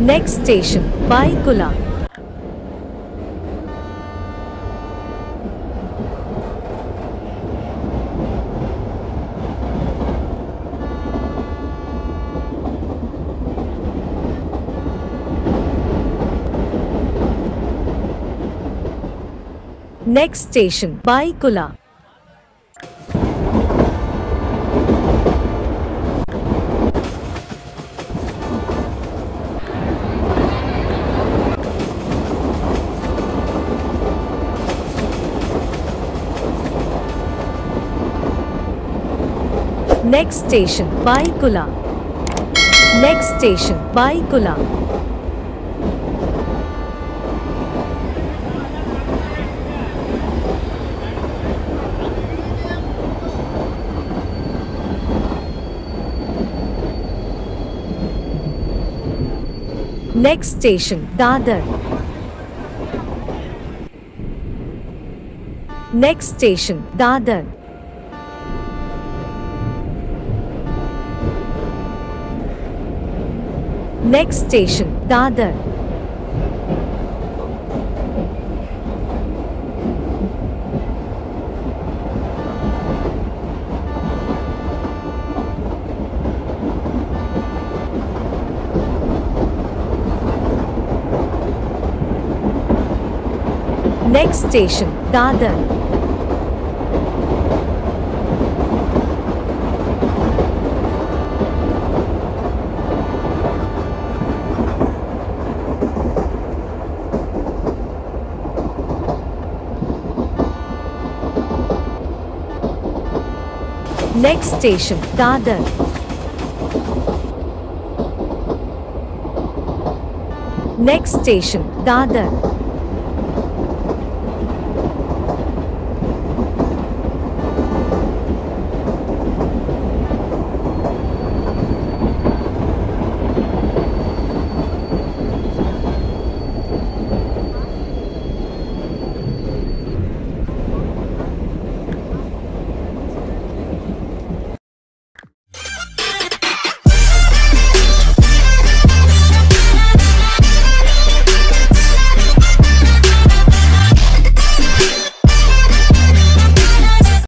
Next station, Byculla. Next station, Byculla. Next station, Byculla. Next station, Byculla. Next station, Dadar. Next station, Dadar. Next station, Dadar. Next station, Dadar. Next station, Dadar. Next station, Dadar.